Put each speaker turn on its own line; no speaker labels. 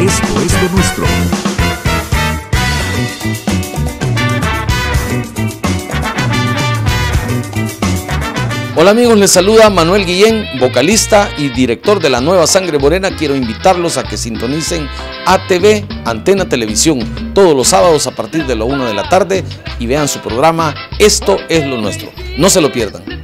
Esto es lo nuestro.
Hola amigos, les saluda Manuel Guillén, vocalista y director de la nueva Sangre Morena. Quiero invitarlos a que sintonicen ATV, Antena Televisión, todos los sábados a partir de la 1 de la tarde y vean su programa Esto es lo nuestro. No se lo pierdan.